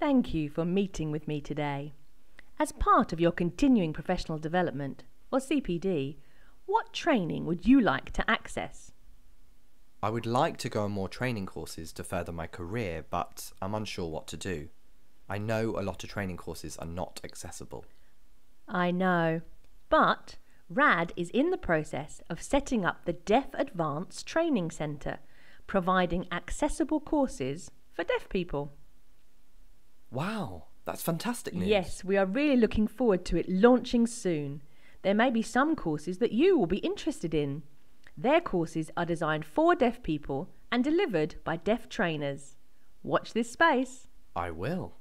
Thank you for meeting with me today. As part of your continuing professional development, or CPD, what training would you like to access? I would like to go on more training courses to further my career, but I'm unsure what to do. I know a lot of training courses are not accessible. I know, but RAD is in the process of setting up the DeafAdvance Training Centre, providing accessible courses for deaf people. Wow, that's fantastic news. Yes, we are really looking forward to it launching soon. There may be some courses that you will be interested in. Their courses are designed for deaf people and delivered by deaf trainers. Watch this space. I will.